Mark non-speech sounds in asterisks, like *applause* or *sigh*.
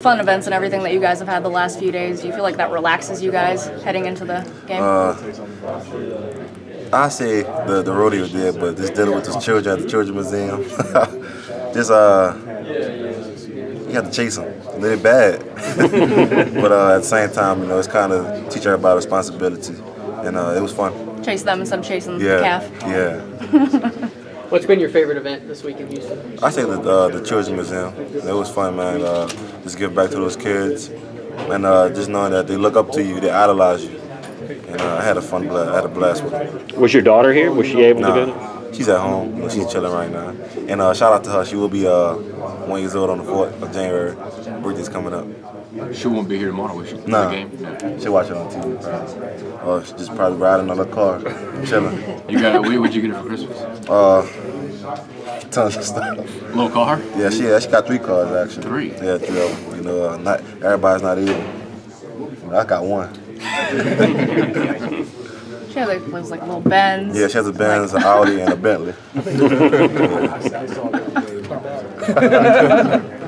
fun events and everything that you guys have had the last few days. Do you feel like that relaxes you guys heading into the game? Uh, I say the the rodeo did, but just dealing with those children at the Children's Museum, *laughs* just uh, you have to chase them. They're bad, *laughs* but uh, at the same time, you know, it's kind of teach everybody responsibility, and uh, it was fun. Chase them instead of chasing Yeah, the calf. yeah. *laughs* What's been your favorite event this week in Houston? I say the uh, the Children's Museum. It was fun, man. Uh, just give back to those kids, and uh, just knowing that they look up to you, they idolize you. And uh, I had a fun, bla- I had a blast with them. Was your daughter here? Was she able to go? She's at home. You know, she's chilling right now. And uh, shout out to her. She will be uh, one years old on the fourth of January. Birthday's coming up. She won't be here tomorrow, will she? Nah, the she'll watch it on TV. Probably. Or she's just probably riding on the car, chilling. You got what would you get her for Christmas? *laughs* Uh, tons of stuff. Little car? Yeah, she yeah, she got three cars actually. Three? Yeah, three of them. You know, uh, not everybody's not even. I got one. *laughs* She has like those like little Benz. Yeah, she has a Benz, an Audi, and a Bentley. *laughs* *laughs* *laughs*